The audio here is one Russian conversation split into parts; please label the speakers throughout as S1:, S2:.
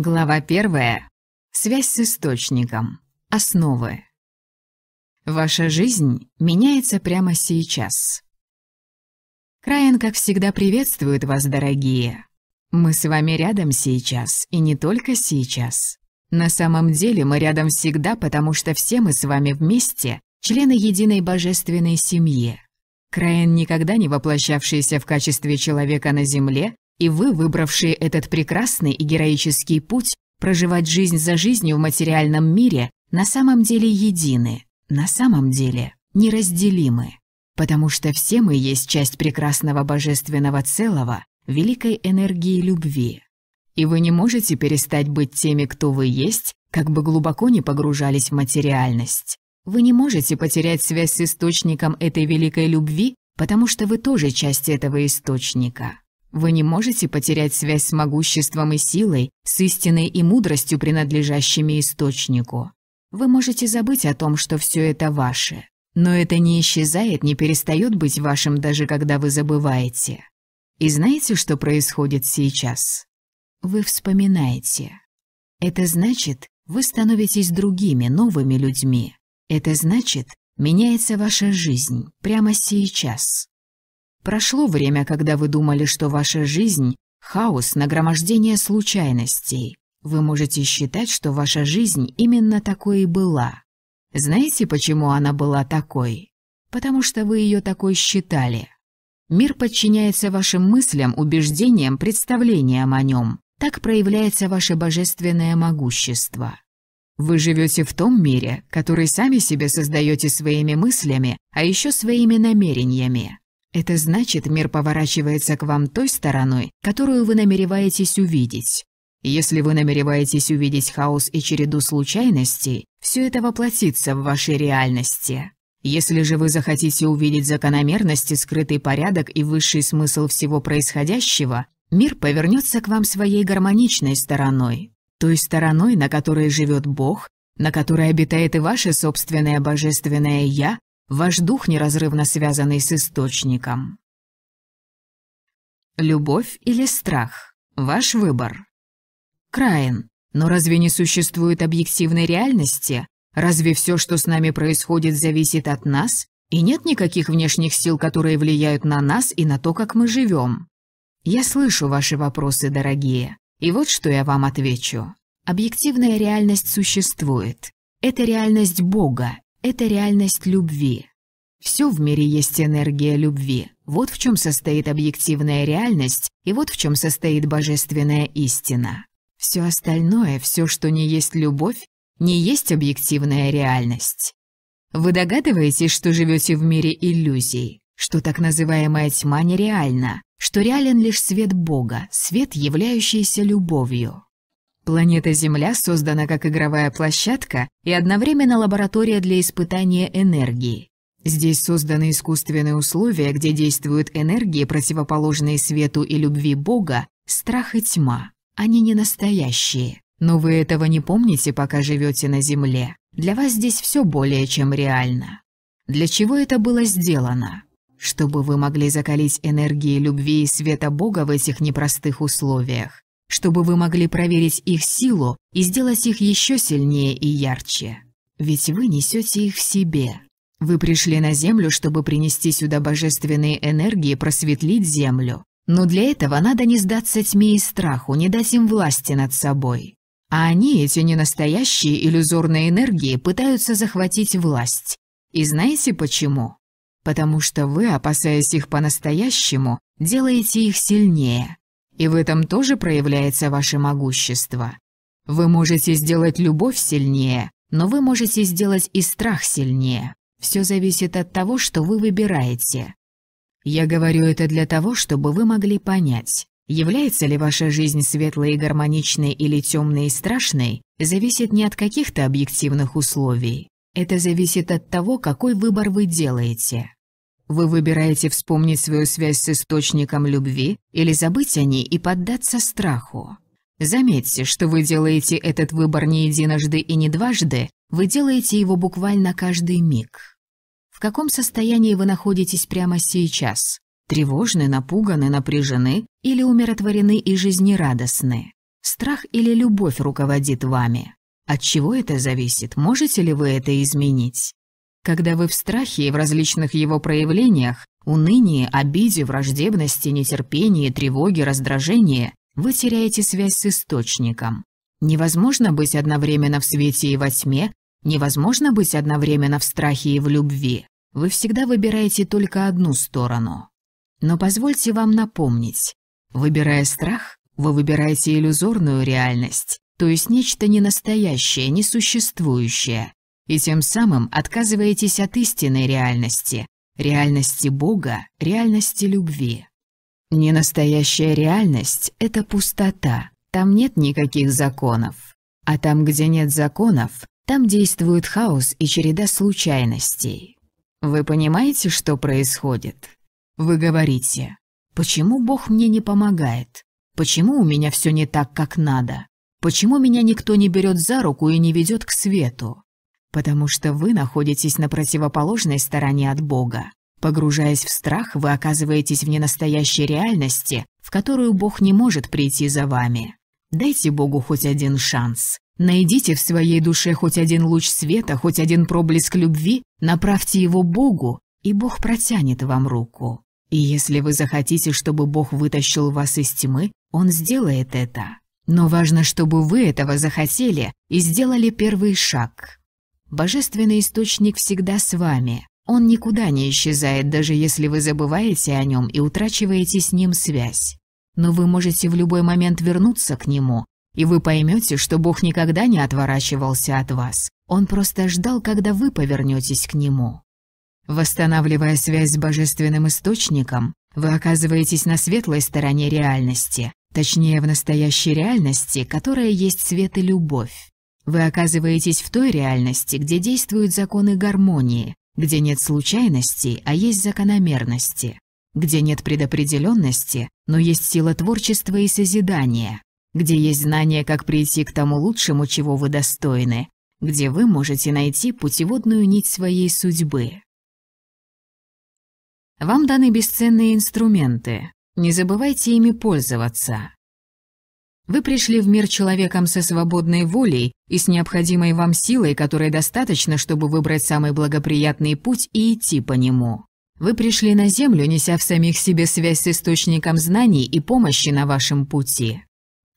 S1: Глава первая. Связь с источником. Основы. Ваша жизнь меняется прямо сейчас. Краен, как всегда, приветствует вас, дорогие. Мы с вами рядом сейчас, и не только сейчас. На самом деле мы рядом всегда, потому что все мы с вами вместе – члены единой божественной семьи. Краен, никогда не воплощавшийся в качестве человека на Земле, и вы, выбравшие этот прекрасный и героический путь, проживать жизнь за жизнью в материальном мире, на самом деле едины, на самом деле неразделимы. Потому что все мы есть часть прекрасного божественного целого, великой энергии любви. И вы не можете перестать быть теми, кто вы есть, как бы глубоко не погружались в материальность. Вы не можете потерять связь с источником этой великой любви, потому что вы тоже часть этого источника. Вы не можете потерять связь с могуществом и силой, с истиной и мудростью, принадлежащими источнику. Вы можете забыть о том, что все это ваше. Но это не исчезает, не перестает быть вашим, даже когда вы забываете. И знаете, что происходит сейчас? Вы вспоминаете. Это значит, вы становитесь другими, новыми людьми. Это значит, меняется ваша жизнь прямо сейчас. Прошло время, когда вы думали, что ваша жизнь – хаос, нагромождение случайностей. Вы можете считать, что ваша жизнь именно такой и была. Знаете, почему она была такой? Потому что вы ее такой считали. Мир подчиняется вашим мыслям, убеждениям, представлениям о нем. Так проявляется ваше божественное могущество. Вы живете в том мире, который сами себе создаете своими мыслями, а еще своими намерениями. Это значит, мир поворачивается к вам той стороной, которую вы намереваетесь увидеть. Если вы намереваетесь увидеть хаос и череду случайностей, все это воплотится в вашей реальности. Если же вы захотите увидеть закономерности, скрытый порядок и высший смысл всего происходящего, мир повернется к вам своей гармоничной стороной, той стороной, на которой живет Бог, на которой обитает и ваше собственное божественное «Я», Ваш дух неразрывно связанный с источником. Любовь или страх? Ваш выбор. Краин. Но разве не существует объективной реальности? Разве все, что с нами происходит, зависит от нас? И нет никаких внешних сил, которые влияют на нас и на то, как мы живем? Я слышу ваши вопросы, дорогие. И вот что я вам отвечу. Объективная реальность существует. Это реальность Бога, это реальность любви. Все в мире есть энергия любви. Вот в чем состоит объективная реальность, и вот в чем состоит божественная истина. Все остальное, все, что не есть любовь, не есть объективная реальность. Вы догадываетесь, что живете в мире иллюзий, что так называемая тьма нереальна, что реален лишь свет Бога, свет, являющийся любовью. Планета Земля создана как игровая площадка и одновременно лаборатория для испытания энергии. Здесь созданы искусственные условия, где действуют энергии, противоположные свету и любви Бога, страх и тьма. Они не настоящие. Но вы этого не помните, пока живете на Земле. Для вас здесь все более чем реально. Для чего это было сделано? Чтобы вы могли закалить энергии любви и света Бога в этих непростых условиях чтобы вы могли проверить их силу и сделать их еще сильнее и ярче. Ведь вы несете их в себе. Вы пришли на Землю, чтобы принести сюда божественные энергии, просветлить Землю. Но для этого надо не сдаться тьме и страху, не дать им власти над собой. А они, эти ненастоящие иллюзорные энергии, пытаются захватить власть. И знаете почему? Потому что вы, опасаясь их по-настоящему, делаете их сильнее. И в этом тоже проявляется ваше могущество. Вы можете сделать любовь сильнее, но вы можете сделать и страх сильнее. Все зависит от того, что вы выбираете. Я говорю это для того, чтобы вы могли понять, является ли ваша жизнь светлой и гармоничной или темной и страшной, зависит не от каких-то объективных условий. Это зависит от того, какой выбор вы делаете. Вы выбираете вспомнить свою связь с источником любви или забыть о ней и поддаться страху. Заметьте, что вы делаете этот выбор не единожды и не дважды, вы делаете его буквально каждый миг. В каком состоянии вы находитесь прямо сейчас? Тревожны, напуганы, напряжены или умиротворены и жизнерадостны? Страх или любовь руководит вами? От чего это зависит? Можете ли вы это изменить? Когда вы в страхе и в различных его проявлениях, унынии, обиде, враждебности, нетерпении, тревоге, раздражении, вы теряете связь с источником. Невозможно быть одновременно в свете и во тьме, невозможно быть одновременно в страхе и в любви. Вы всегда выбираете только одну сторону. Но позвольте вам напомнить, выбирая страх, вы выбираете иллюзорную реальность, то есть нечто ненастоящее, несуществующее, и тем самым отказываетесь от истинной реальности, реальности Бога, реальности любви. Ненастоящая реальность – это пустота, там нет никаких законов. А там, где нет законов, там действует хаос и череда случайностей. Вы понимаете, что происходит? Вы говорите, почему Бог мне не помогает? Почему у меня все не так, как надо? Почему меня никто не берет за руку и не ведет к свету? Потому что вы находитесь на противоположной стороне от Бога. Погружаясь в страх, вы оказываетесь в ненастоящей реальности, в которую Бог не может прийти за вами. Дайте Богу хоть один шанс. Найдите в своей душе хоть один луч света, хоть один проблеск любви, направьте его Богу, и Бог протянет вам руку. И если вы захотите, чтобы Бог вытащил вас из тьмы, Он сделает это. Но важно, чтобы вы этого захотели и сделали первый шаг. Божественный источник всегда с вами. Он никуда не исчезает, даже если вы забываете о нем и утрачиваете с ним связь. Но вы можете в любой момент вернуться к нему, и вы поймете, что Бог никогда не отворачивался от вас. Он просто ждал, когда вы повернетесь к нему. Восстанавливая связь с божественным источником, вы оказываетесь на светлой стороне реальности, точнее в настоящей реальности, которая есть свет и любовь. Вы оказываетесь в той реальности, где действуют законы гармонии, где нет случайностей, а есть закономерности, где нет предопределенности, но есть сила творчества и созидания, где есть знание, как прийти к тому лучшему, чего вы достойны, где вы можете найти путеводную нить своей судьбы. Вам даны бесценные инструменты. Не забывайте ими пользоваться. Вы пришли в мир человеком со свободной волей и с необходимой вам силой, которой достаточно, чтобы выбрать самый благоприятный путь и идти по нему. Вы пришли на Землю, неся в самих себе связь с источником знаний и помощи на вашем пути.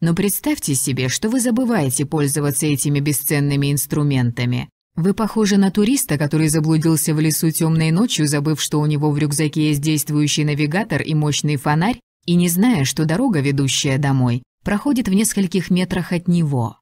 S1: Но представьте себе, что вы забываете пользоваться этими бесценными инструментами, вы похожи на туриста, который заблудился в лесу темной ночью, забыв, что у него в рюкзаке есть действующий навигатор и мощный фонарь, и не зная, что дорога, ведущая домой, проходит в нескольких метрах от него.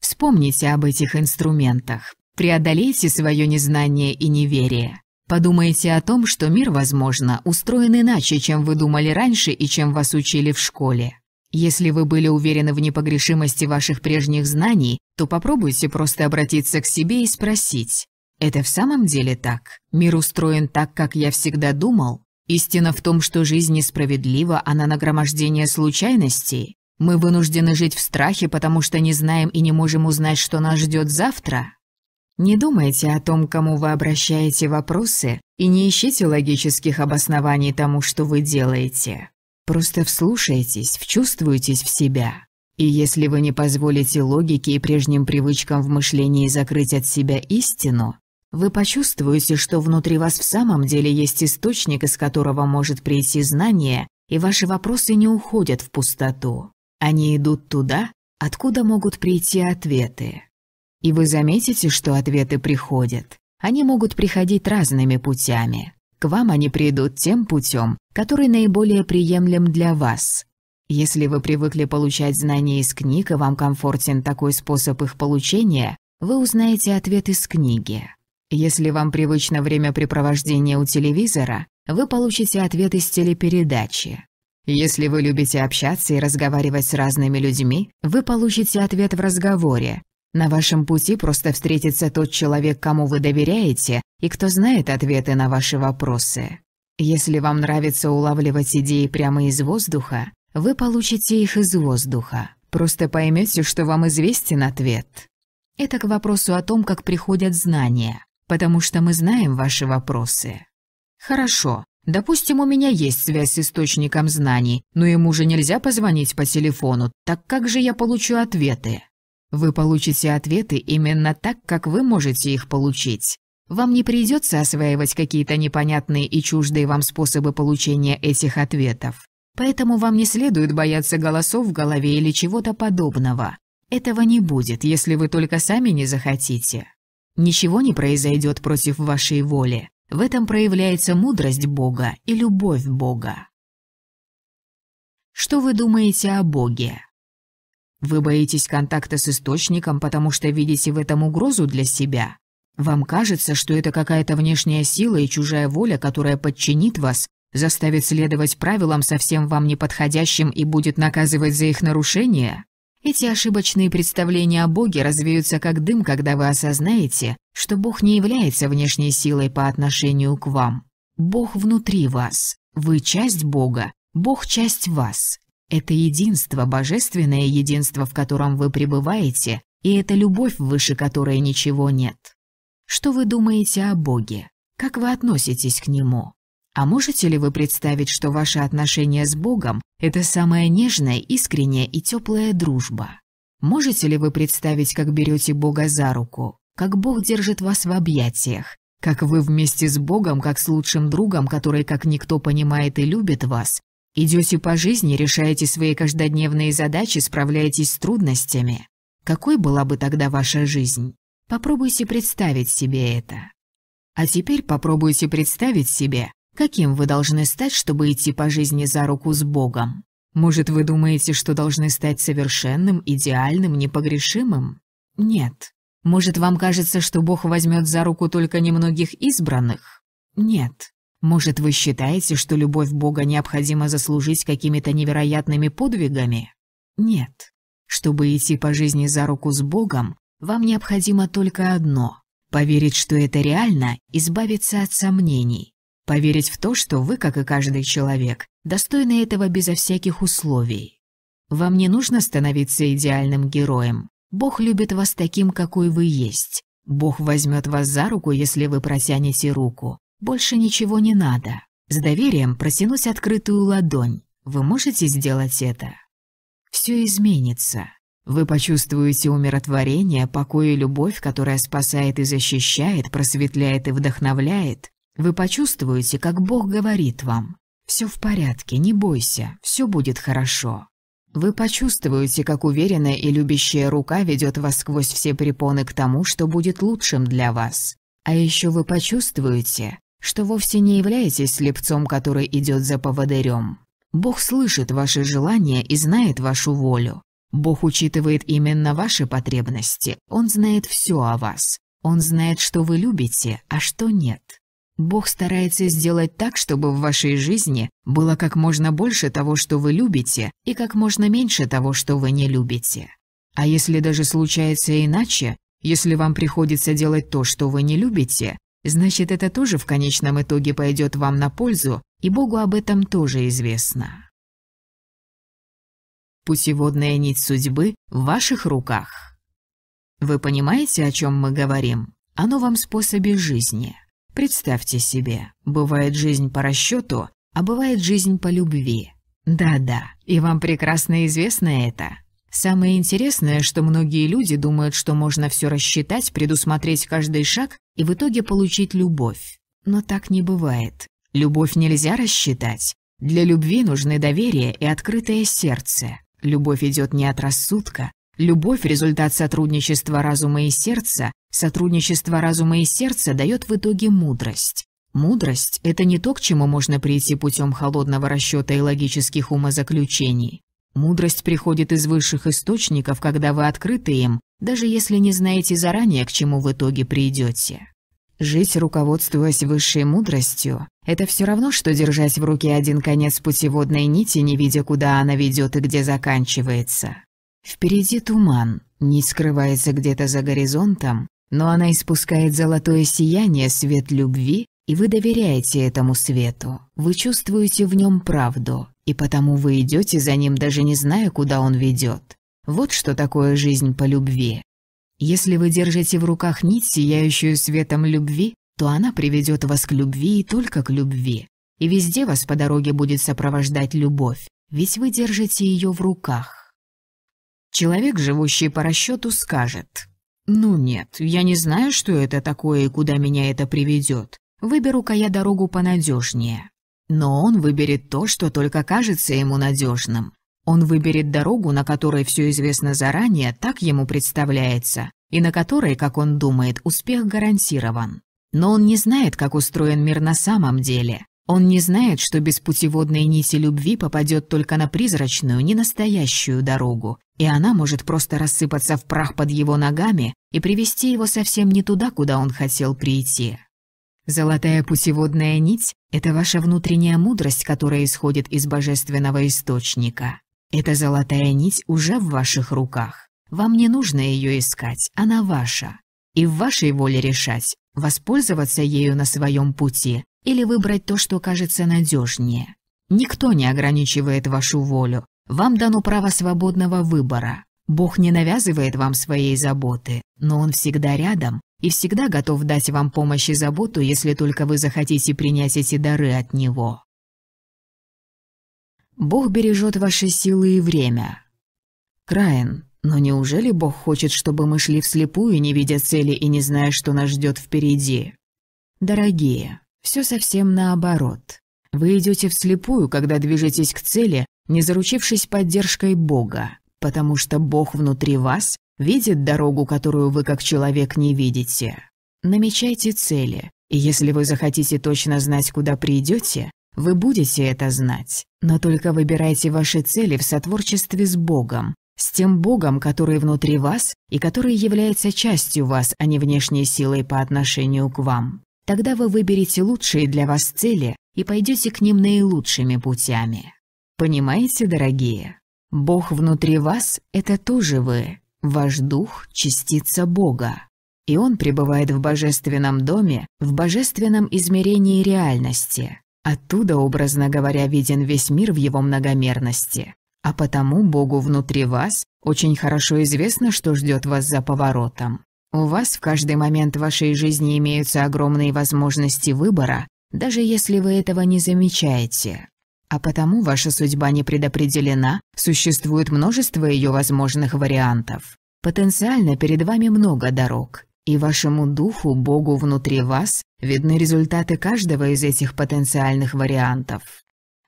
S1: Вспомните об этих инструментах, преодолейте свое незнание и неверие. Подумайте о том, что мир, возможно, устроен иначе, чем вы думали раньше и чем вас учили в школе. Если вы были уверены в непогрешимости ваших прежних знаний, то попробуйте просто обратиться к себе и спросить, «Это в самом деле так? Мир устроен так, как я всегда думал? Истина в том, что жизнь несправедлива, она нагромождение случайностей? Мы вынуждены жить в страхе, потому что не знаем и не можем узнать, что нас ждет завтра?» Не думайте о том, кому вы обращаете вопросы, и не ищите логических обоснований тому, что вы делаете. Просто вслушайтесь, вчувствуйтесь в себя. И если вы не позволите логике и прежним привычкам в мышлении закрыть от себя истину, вы почувствуете, что внутри вас в самом деле есть источник, из которого может прийти знание, и ваши вопросы не уходят в пустоту. Они идут туда, откуда могут прийти ответы. И вы заметите, что ответы приходят. Они могут приходить разными путями. К вам они придут тем путем, который наиболее приемлем для вас. Если вы привыкли получать знания из книг, и вам комфортен такой способ их получения, вы узнаете ответ из книги. Если вам привычно времяпрепровождение у телевизора, вы получите ответ из телепередачи. Если вы любите общаться и разговаривать с разными людьми, вы получите ответ в разговоре, на вашем пути просто встретится тот человек, кому вы доверяете, и кто знает ответы на ваши вопросы. Если вам нравится улавливать идеи прямо из воздуха, вы получите их из воздуха. Просто поймете, что вам известен ответ. Это к вопросу о том, как приходят знания, потому что мы знаем ваши вопросы. Хорошо, Допустим, у меня есть связь с источником знаний, но ему же нельзя позвонить по телефону, так как же я получу ответы? Вы получите ответы именно так, как вы можете их получить. Вам не придется осваивать какие-то непонятные и чуждые вам способы получения этих ответов. Поэтому вам не следует бояться голосов в голове или чего-то подобного. Этого не будет, если вы только сами не захотите. Ничего не произойдет против вашей воли. В этом проявляется мудрость Бога и любовь Бога. Что вы думаете о Боге? Вы боитесь контакта с источником, потому что видите в этом угрозу для себя. Вам кажется, что это какая-то внешняя сила и чужая воля, которая подчинит вас, заставит следовать правилам совсем вам неподходящим и будет наказывать за их нарушение? Эти ошибочные представления о Боге развеются как дым, когда вы осознаете, что Бог не является внешней силой по отношению к вам. Бог внутри вас. Вы часть Бога, Бог часть вас. Это единство, божественное единство, в котором вы пребываете, и это любовь, выше которой ничего нет. Что вы думаете о Боге? Как вы относитесь к Нему? А можете ли вы представить, что ваше отношение с Богом – это самая нежная, искренняя и теплая дружба? Можете ли вы представить, как берете Бога за руку, как Бог держит вас в объятиях, как вы вместе с Богом, как с лучшим другом, который как никто понимает и любит вас, Идете по жизни, решаете свои каждодневные задачи, справляетесь с трудностями. Какой была бы тогда ваша жизнь? Попробуйте представить себе это. А теперь попробуйте представить себе, каким вы должны стать, чтобы идти по жизни за руку с Богом. Может, вы думаете, что должны стать совершенным, идеальным, непогрешимым? Нет. Может, вам кажется, что Бог возьмет за руку только немногих избранных? Нет. Может, вы считаете, что любовь Бога необходимо заслужить какими-то невероятными подвигами? Нет. Чтобы идти по жизни за руку с Богом, вам необходимо только одно – поверить, что это реально, избавиться от сомнений. Поверить в то, что вы, как и каждый человек, достойны этого безо всяких условий. Вам не нужно становиться идеальным героем. Бог любит вас таким, какой вы есть. Бог возьмет вас за руку, если вы протянете руку. Больше ничего не надо. С доверием протянуть открытую ладонь. Вы можете сделать это? Все изменится. Вы почувствуете умиротворение, покой и любовь, которая спасает и защищает, просветляет и вдохновляет. Вы почувствуете, как Бог говорит вам. Все в порядке, не бойся, все будет хорошо. Вы почувствуете, как уверенная и любящая рука ведет вас сквозь все препоны к тому, что будет лучшим для вас. А еще вы почувствуете, что вовсе не являетесь слепцом, который идет за поводырем. Бог слышит ваши желания и знает вашу волю. Бог учитывает именно ваши потребности. Он знает все о вас. Он знает, что вы любите, а что нет. Бог старается сделать так, чтобы в вашей жизни было как можно больше того, что вы любите, и как можно меньше того, что вы не любите. А если даже случается иначе, если вам приходится делать то, что вы не любите, Значит, это тоже в конечном итоге пойдет вам на пользу, и Богу об этом тоже известно. Путеводная нить судьбы в ваших руках. Вы понимаете, о чем мы говорим? О новом способе жизни. Представьте себе, бывает жизнь по расчету, а бывает жизнь по любви. Да-да, и вам прекрасно известно это. Самое интересное, что многие люди думают, что можно все рассчитать, предусмотреть каждый шаг и в итоге получить любовь. Но так не бывает. Любовь нельзя рассчитать. Для любви нужны доверие и открытое сердце. Любовь идет не от рассудка. Любовь – результат сотрудничества разума и сердца. Сотрудничество разума и сердца дает в итоге мудрость. Мудрость – это не то, к чему можно прийти путем холодного расчета и логических умозаключений. Мудрость приходит из высших источников, когда вы открыты им, даже если не знаете заранее, к чему в итоге придете. Жить, руководствуясь высшей мудростью, это все равно, что держать в руке один конец путеводной нити, не видя, куда она ведет и где заканчивается. Впереди туман, нить скрывается где-то за горизонтом, но она испускает золотое сияние, свет любви, и вы доверяете этому свету. Вы чувствуете в нем правду, и потому вы идете за ним, даже не зная, куда он ведет. Вот что такое жизнь по любви. Если вы держите в руках нить, сияющую светом любви, то она приведет вас к любви и только к любви. и везде вас по дороге будет сопровождать любовь, ведь вы держите ее в руках. Человек, живущий по расчету, скажет, «Ну нет, я не знаю, что это такое и куда меня это приведет. Выберу-ка я дорогу понадежнее». Но он выберет то, что только кажется ему надежным. Он выберет дорогу, на которой все известно заранее, так ему представляется, и на которой, как он думает, успех гарантирован. Но он не знает, как устроен мир на самом деле. Он не знает, что без путеводной нити любви попадет только на призрачную, ненастоящую дорогу, и она может просто рассыпаться в прах под его ногами и привести его совсем не туда, куда он хотел прийти. Золотая путеводная нить — это ваша внутренняя мудрость, которая исходит из божественного источника. Эта золотая нить уже в ваших руках. Вам не нужно ее искать, она ваша. И в вашей воле решать, воспользоваться ею на своем пути или выбрать то, что кажется надежнее. Никто не ограничивает вашу волю. Вам дано право свободного выбора. Бог не навязывает вам своей заботы, но Он всегда рядом и всегда готов дать вам помощь и заботу, если только вы захотите принять эти дары от Него. Бог бережет ваши силы и время. Краин, но неужели Бог хочет, чтобы мы шли вслепую, не видя цели и не зная, что нас ждет впереди? Дорогие, все совсем наоборот. Вы идете вслепую, когда движетесь к цели, не заручившись поддержкой Бога, потому что Бог внутри вас видит дорогу, которую вы как человек не видите. Намечайте цели, и если вы захотите точно знать, куда придете, вы будете это знать. Но только выбирайте ваши цели в сотворчестве с Богом, с тем Богом, который внутри вас и который является частью вас, а не внешней силой по отношению к вам. Тогда вы выберете лучшие для вас цели и пойдете к ним наилучшими путями. Понимаете, дорогие? Бог внутри вас – это тоже вы. Ваш дух – частица Бога. И Он пребывает в божественном доме, в божественном измерении реальности. Оттуда, образно говоря, виден весь мир в его многомерности. А потому Богу внутри вас очень хорошо известно, что ждет вас за поворотом. У вас в каждый момент вашей жизни имеются огромные возможности выбора, даже если вы этого не замечаете. А потому ваша судьба не предопределена, существует множество ее возможных вариантов. Потенциально перед вами много дорог, и вашему духу, Богу внутри вас, видны результаты каждого из этих потенциальных вариантов.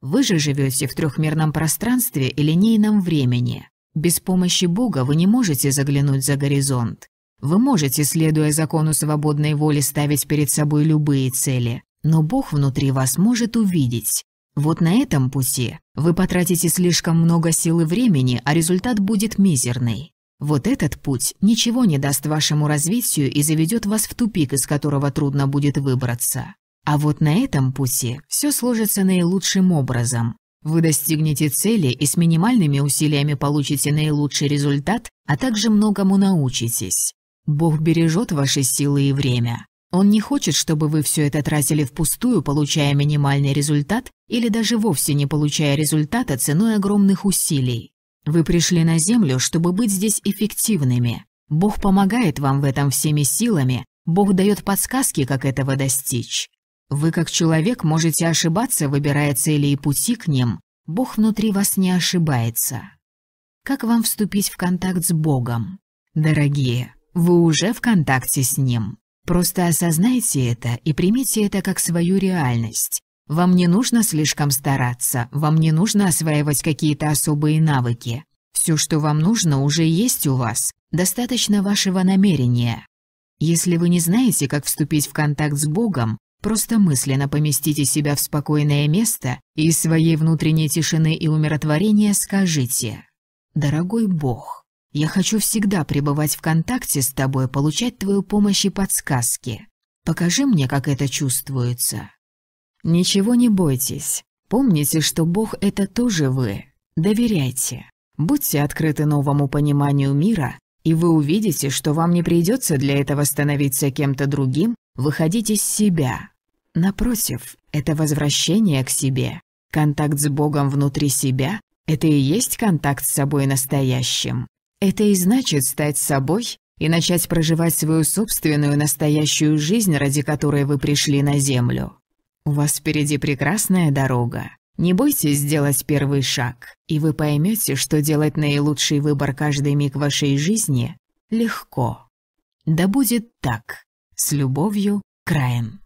S1: Вы же живете в трехмерном пространстве и линейном времени. Без помощи Бога вы не можете заглянуть за горизонт. Вы можете, следуя закону свободной воли, ставить перед собой любые цели, но Бог внутри вас может увидеть, вот на этом пути вы потратите слишком много сил и времени, а результат будет мизерный. Вот этот путь ничего не даст вашему развитию и заведет вас в тупик, из которого трудно будет выбраться. А вот на этом пути все сложится наилучшим образом. Вы достигнете цели и с минимальными усилиями получите наилучший результат, а также многому научитесь. Бог бережет ваши силы и время. Он не хочет, чтобы вы все это тратили впустую, получая минимальный результат или даже вовсе не получая результата ценой огромных усилий. Вы пришли на Землю, чтобы быть здесь эффективными. Бог помогает вам в этом всеми силами, Бог дает подсказки, как этого достичь. Вы как человек можете ошибаться, выбирая цели и пути к ним. Бог внутри вас не ошибается. Как вам вступить в контакт с Богом? Дорогие, вы уже в контакте с Ним. Просто осознайте это и примите это как свою реальность. Вам не нужно слишком стараться, вам не нужно осваивать какие-то особые навыки. Все, что вам нужно, уже есть у вас. Достаточно вашего намерения. Если вы не знаете, как вступить в контакт с Богом, просто мысленно поместите себя в спокойное место и из своей внутренней тишины и умиротворения скажите «Дорогой Бог, я хочу всегда пребывать в контакте с тобой, получать твою помощь и подсказки. Покажи мне, как это чувствуется. Ничего не бойтесь. Помните, что Бог — это тоже вы. Доверяйте. Будьте открыты новому пониманию мира, и вы увидите, что вам не придется для этого становиться кем-то другим, выходить из себя. Напротив, это возвращение к себе. Контакт с Богом внутри себя — это и есть контакт с собой настоящим. Это и значит стать собой и начать проживать свою собственную настоящую жизнь, ради которой вы пришли на Землю. У вас впереди прекрасная дорога. Не бойтесь сделать первый шаг, и вы поймете, что делать наилучший выбор каждый миг вашей жизни легко. Да будет так. С любовью, Краен.